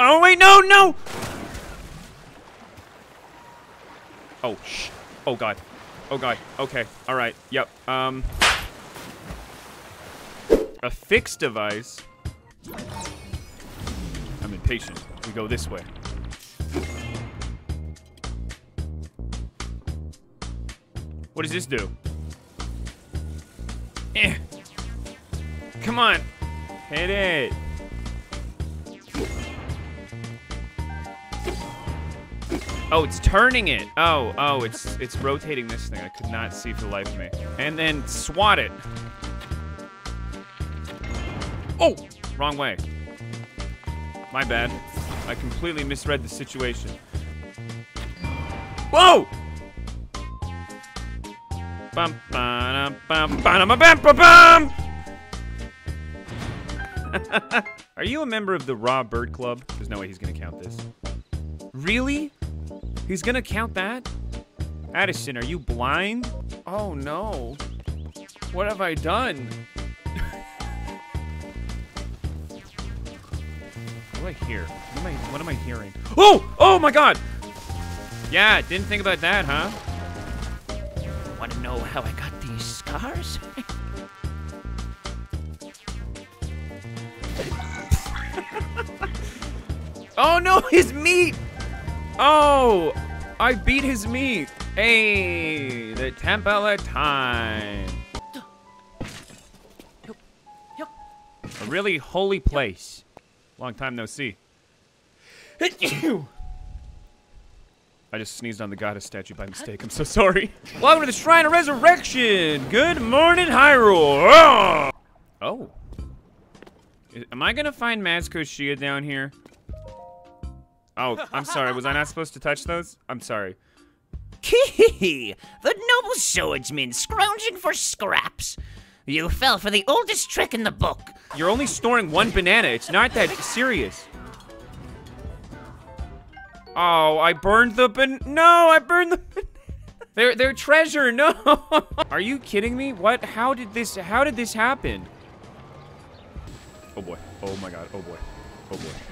Oh, wait, no, no! Oh, shh. Oh, God. Oh, God. Okay. All right. Yep. Um. A fixed device. I'm impatient. We go this way. What does this do? Eh. Come on. Hit it. Oh, it's turning it. Oh, oh, it's it's rotating this thing. I could not see for the life of me. And then swat it. Oh, wrong way. My bad. I completely misread the situation. Whoa! Bum, bum, bum, bum. Are you a member of the Raw Bird Club? There's no way he's gonna count this. Really? He's gonna count that? Addison, are you blind? Oh no. What have I done? what do I hear? What am I what am I hearing? Oh! Oh my god! Yeah, didn't think about that, huh? Want to know how I got these scars? oh no, his meat! Oh, I beat his meat. Hey, the temple of time. A really holy place. Long time no see. I just sneezed on the goddess statue by mistake. I'm so sorry. Welcome to the Shrine of Resurrection. Good morning, Hyrule. Oh. Am I gonna find Maz Koshia down here? Oh, I'm sorry. Was I not supposed to touch those? I'm sorry. Kee the noble swordsman scrounging for scraps. You fell for the oldest trick in the book. You're only storing one banana. It's not that serious. Oh, I burned the ban- No, I burned the Their their treasure. No. Are you kidding me? What? How did this how did this happen? Oh boy. Oh my god. Oh boy. Oh boy.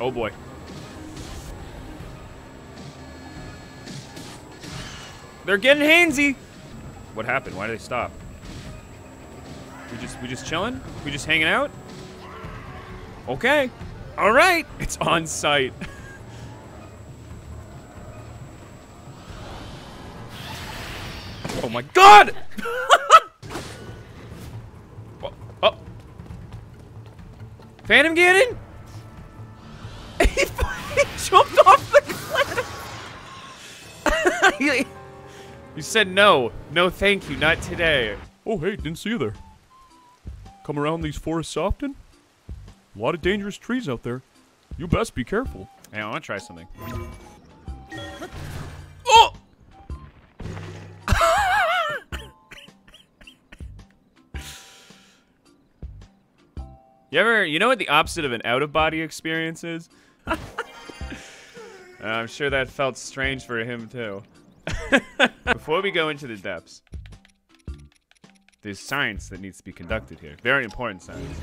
Oh boy. They're getting handsy. What happened? Why did they stop? We just we just chilling? We just hanging out? Okay. All right. It's on site. oh my god! oh, oh. Phantom Ganon? He jumped off the cliff. you said no. No, thank you. Not today. Oh, hey, didn't see you there. Come around these forests often? A lot of dangerous trees out there. You best be careful. Hey, I want to try something. Oh! you ever, you know what the opposite of an out-of-body experience is? I'm sure that felt strange for him too. Before we go into the depths, there's science that needs to be conducted here. Very important science.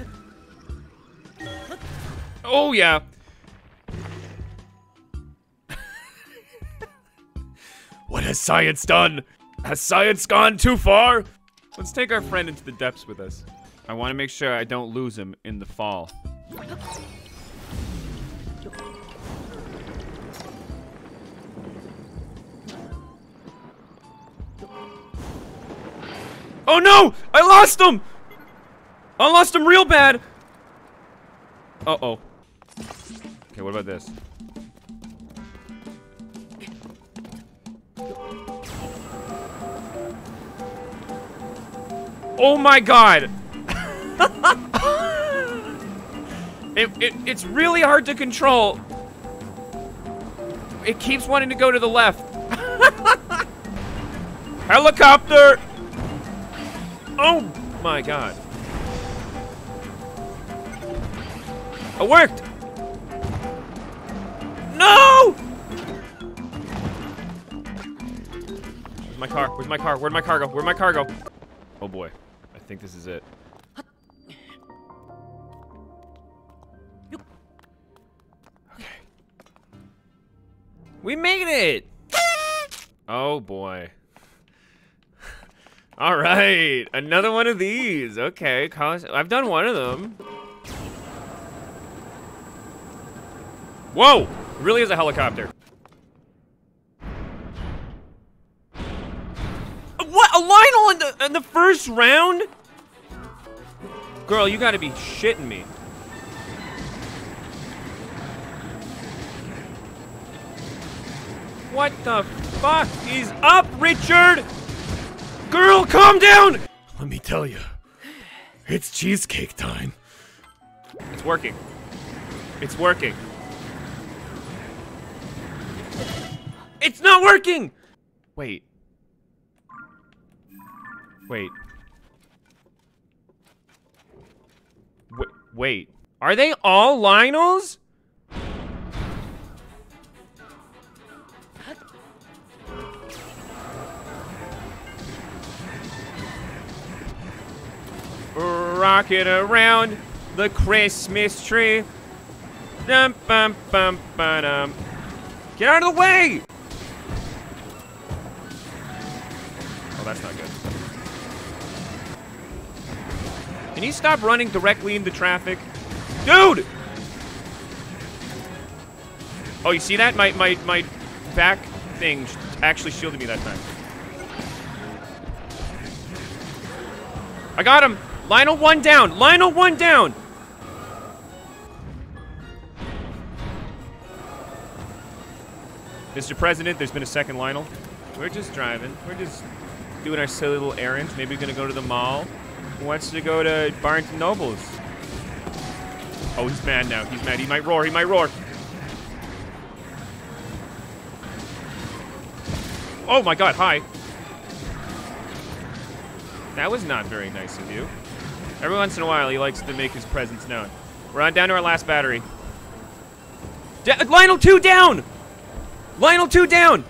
Oh yeah. what has science done? Has science gone too far? Let's take our friend into the depths with us. I want to make sure I don't lose him in the fall. Oh no! I lost him! I lost him real bad! Uh-oh. Okay, what about this? Oh my god! it, it, it's really hard to control. It keeps wanting to go to the left. Helicopter! Oh my god. It worked! No! Where's my car? Where's my car? Where'd my car go? Where'd my car go? Oh boy. I think this is it. Okay. We made it! Oh boy. All right, another one of these. Okay. I've done one of them. Whoa! It really is a helicopter. What? A Lynel in the in the first round? Girl, you gotta be shitting me. What the fuck is up, Richard? Girl, calm down! Let me tell you, it's cheesecake time. It's working. It's working. It's not working! Wait. Wait. Wait. Wait. Are they all Lynels? Rocking around the Christmas tree. Dum bum bum ba dum. Get out of the way! Oh, that's not good. Can you stop running directly into traffic? Dude! Oh, you see that? My, my, my back thing actually shielded me that time. I got him! Lynel one down! Lynel one down! Mr. President, there's been a second Lynel. We're just driving. We're just doing our silly little errands. Maybe we're gonna go to the mall. Who wants to go to Barnes Nobles? Oh, he's mad now. He's mad. He might roar. He might roar. Oh my god, hi. That was not very nice of you. Every once in a while, he likes to make his presence known. We're on down to our last battery. Lynel 2 down! Lynel 2 down!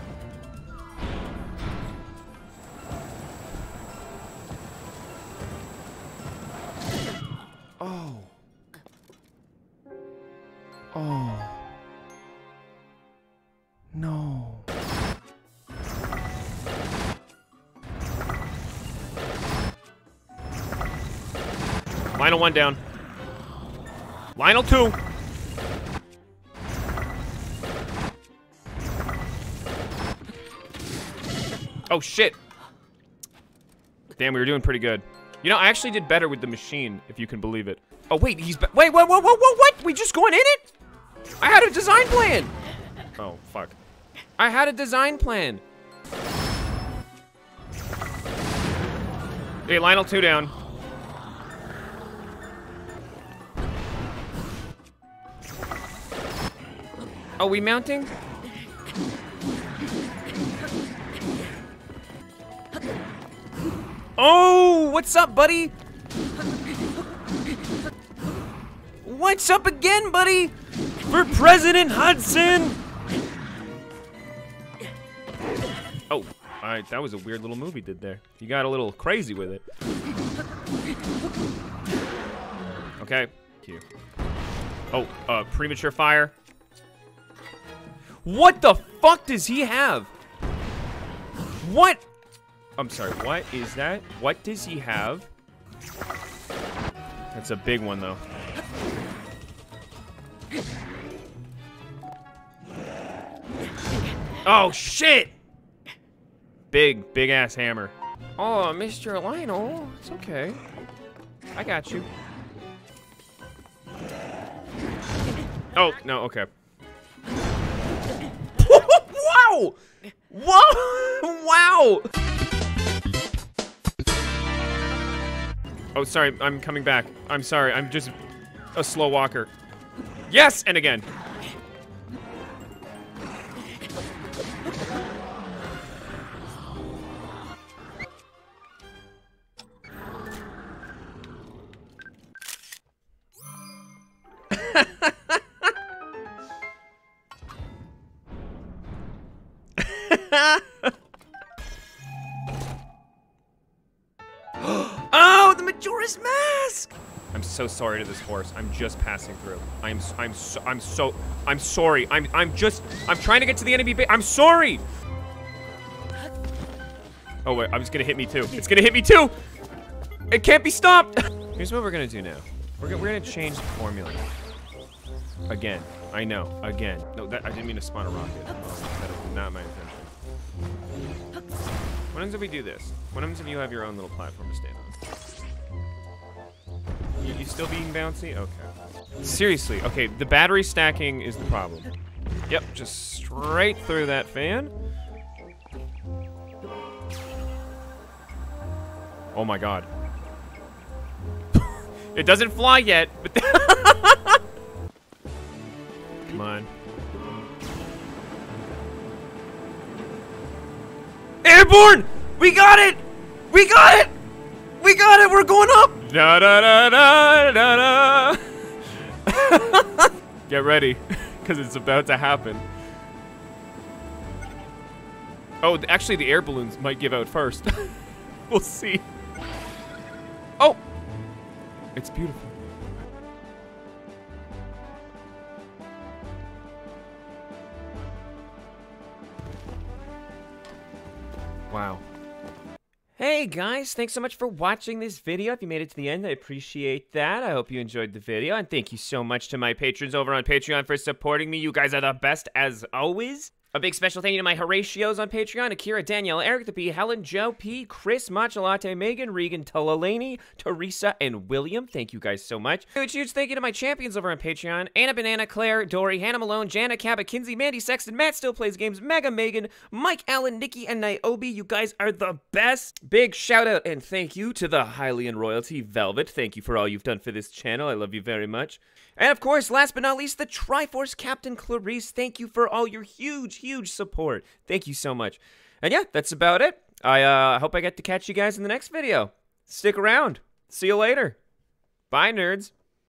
Lynel 1 down. Lynel 2. Oh, shit. Damn, we were doing pretty good. You know, I actually did better with the machine, if you can believe it. Oh, wait, he's... Wait, wait, whoa, whoa, whoa, what? We just going in it? I had a design plan. Oh, fuck. I had a design plan. Hey, Lynel 2 down. Are we mounting? Oh, what's up, buddy? What's up again, buddy? For President Hudson! Oh, alright, that was a weird little move he did there. You got a little crazy with it. Okay. Q. Oh, uh, premature fire. What the fuck does he have? What? I'm sorry, what is that? What does he have? That's a big one, though. Oh, shit! Big, big ass hammer. Oh, Mr. Lynel, it's okay. I got you. Oh, no, okay. Wow! Whoa! wow! Oh, sorry, I'm coming back. I'm sorry, I'm just a slow walker. Yes, and again. Majora's Mask! I'm so sorry to this horse. I'm just passing through. I'm I'm so, I'm so I'm sorry. I'm I'm just I'm trying to get to the enemy base. I'm sorry. Oh wait, I'm just gonna hit me too. It's gonna hit me too. It can't be stopped. Here's what we're gonna do now. We're gonna, we're gonna change the formula. Again. I know. Again. No, that I didn't mean to spawn a rocket. Oh, that is not my intention. What happens if we do this? What happens if you have your own little platform to stand on? You, still being bouncy? Okay. Seriously. Okay, the battery stacking is the problem. Yep, just straight through that fan. Oh my god. it doesn't fly yet, but Come on. Airborne! We got it! We got it! We got it! We're going up! Da da da da da da! Get ready, because it's about to happen. Oh, actually, the air balloons might give out first. we'll see. Oh! It's beautiful. Hey guys, thanks so much for watching this video. If you made it to the end, I appreciate that. I hope you enjoyed the video, and thank you so much to my patrons over on Patreon for supporting me. You guys are the best as always. A big special thank you to my Horatios on Patreon, Akira, Danielle, Eric the P, Helen, Joe P, Chris, Machalate, Megan, Regan, Tulalani, Teresa, and William. Thank you guys so much. Huge, huge thank you to my champions over on Patreon, Anna Banana, Claire, Dory, Hannah Malone, Jana, Cabot, Kinsey, Mandy Sexton, Matt Still Plays Games, Mega Megan, Mike Allen, Nikki, and Niobe. You guys are the best. Big shout out and thank you to the Hylian Royalty Velvet. Thank you for all you've done for this channel. I love you very much. And of course, last but not least, the Triforce Captain Clarice. Thank you for all your huge, huge support. Thank you so much. And yeah, that's about it. I uh, hope I get to catch you guys in the next video. Stick around. See you later. Bye, nerds.